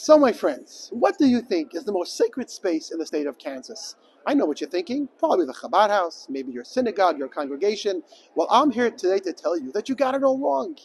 So, my friends, what do you think is the most sacred space in the state of Kansas? I know what you're thinking. Probably the Chabad house, maybe your synagogue, your congregation. Well, I'm here today to tell you that you got it all wrong.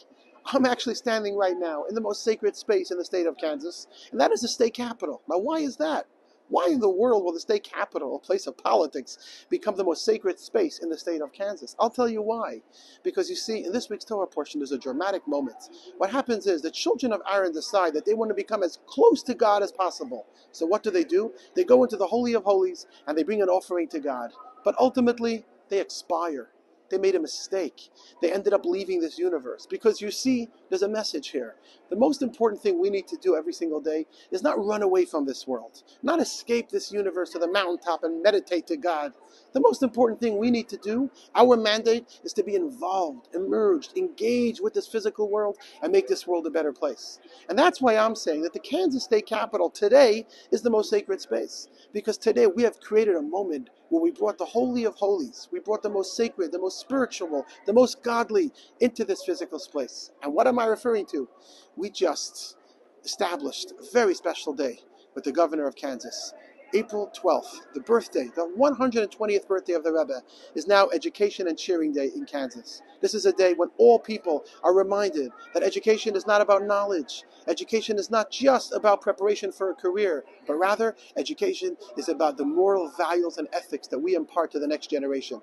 I'm actually standing right now in the most sacred space in the state of Kansas, and that is the state capitol. Now, why is that? Why in the world will the state capitol, a place of politics, become the most sacred space in the state of Kansas? I'll tell you why. Because you see, in this week's Torah portion, there's a dramatic moment. What happens is the children of Aaron decide that they want to become as close to God as possible. So what do they do? They go into the Holy of Holies and they bring an offering to God. But ultimately, they expire they made a mistake. They ended up leaving this universe. Because you see, there's a message here. The most important thing we need to do every single day is not run away from this world, not escape this universe to the mountaintop and meditate to God. The most important thing we need to do, our mandate, is to be involved, emerged, engaged with this physical world and make this world a better place. And that's why I'm saying that the Kansas State Capitol today is the most sacred space. Because today we have created a moment where we brought the Holy of Holies, we brought the most sacred, the most spiritual, the most godly into this physical space. And what am I referring to? We just established a very special day with the governor of Kansas. April 12th, the birthday, the 120th birthday of the Rebbe, is now Education and Sharing Day in Kansas. This is a day when all people are reminded that education is not about knowledge. Education is not just about preparation for a career, but rather, education is about the moral values and ethics that we impart to the next generation.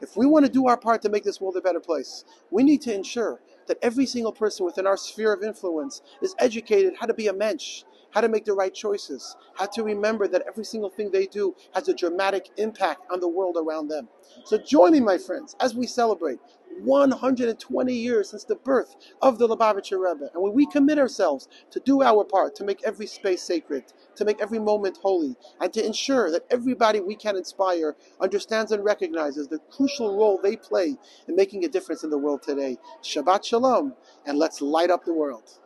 If we want to do our part to make this world a better place, we need to ensure that every single person within our sphere of influence is educated how to be a mensch, how to make the right choices, how to remember that every single thing they do has a dramatic impact on the world around them. So join me, my friends, as we celebrate 120 years since the birth of the Lubavitcher Rebbe. And when we commit ourselves to do our part, to make every space sacred, to make every moment holy, and to ensure that everybody we can inspire understands and recognizes the crucial role they play in making a difference in the world today. Shabbat Shalom, and let's light up the world.